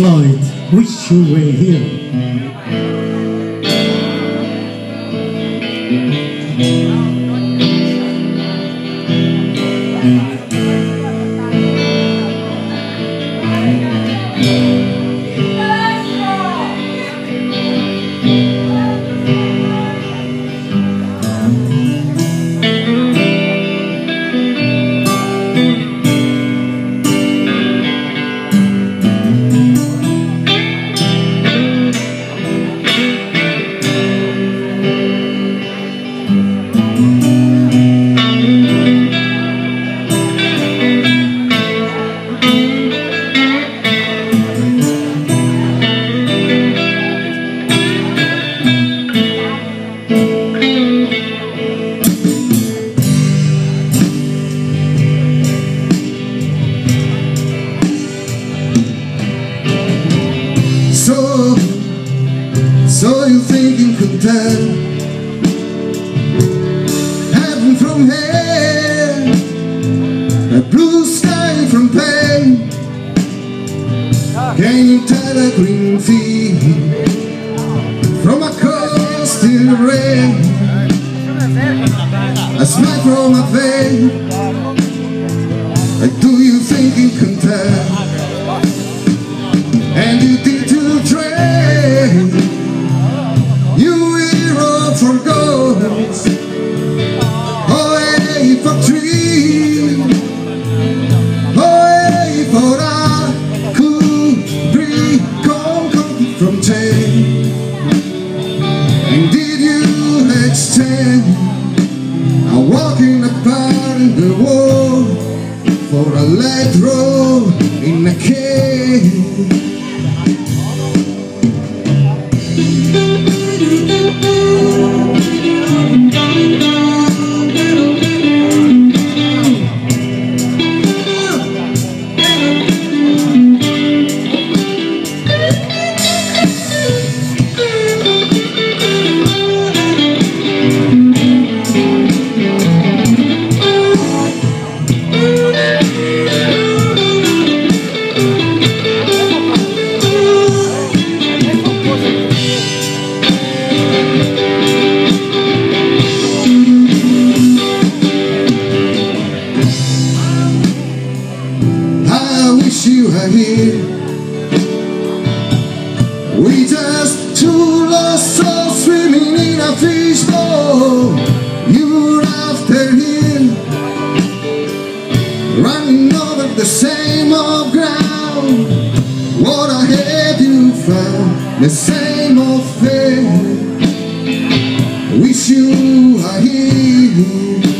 Floyd, wish you were here. So, you think you could tell. Heaven from hell A blue sky from pain. Can you tell a green field From a coastal rain? A smile from a vein Do you think you can tell? And you did For a light road in a cave you were here. We just two lost souls swimming in a fishbowl. You're after him, running over the same old ground. What have you found? The same old thing. Wish you were here.